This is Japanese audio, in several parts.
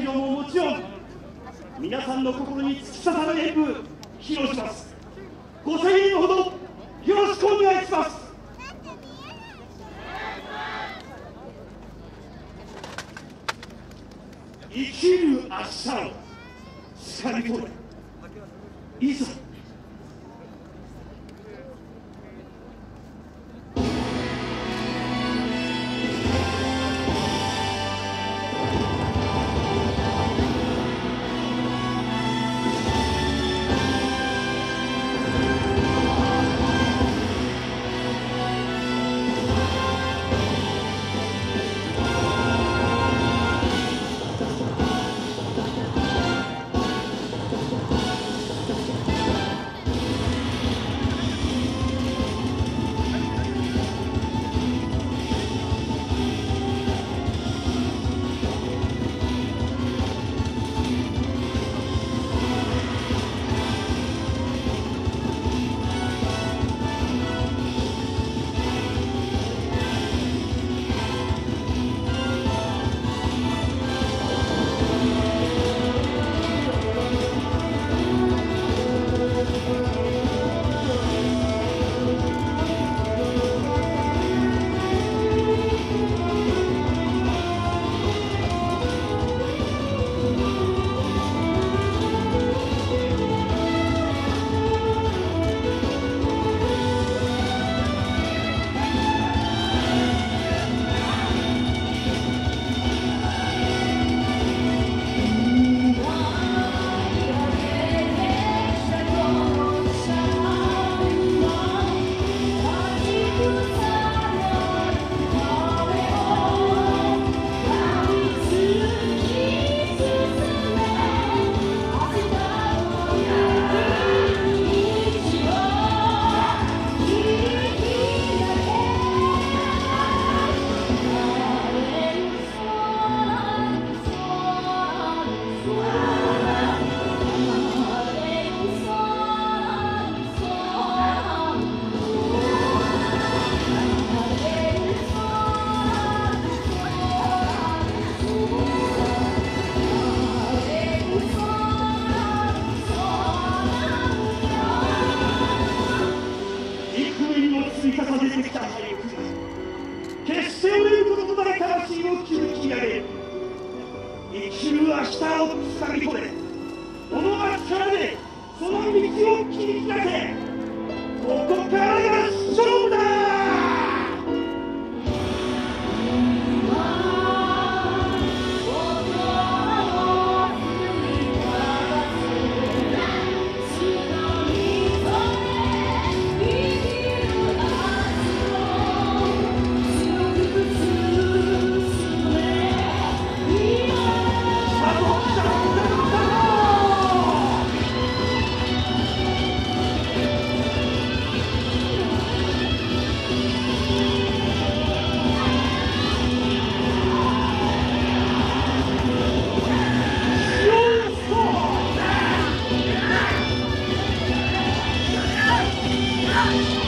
会場ももちろん皆さんの心に突き刺さる演舞披露します。ご声援のほどよろしくお願いします。生きる明日をつかみ取れ。いざのない魂を築き上げ生きる明日をつかみ取れ己が力でその道 Yeah!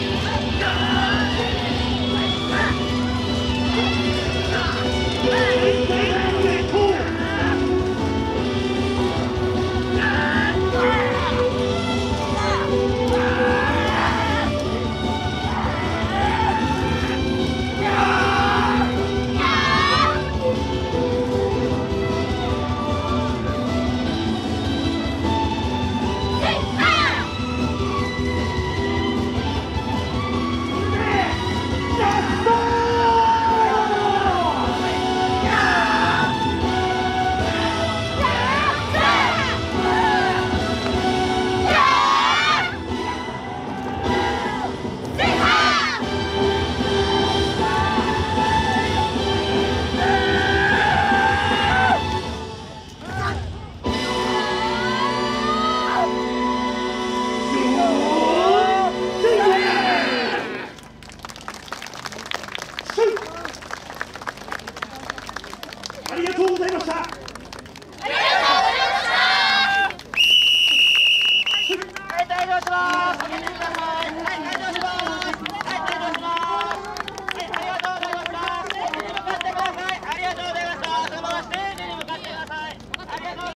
ありがとうございました。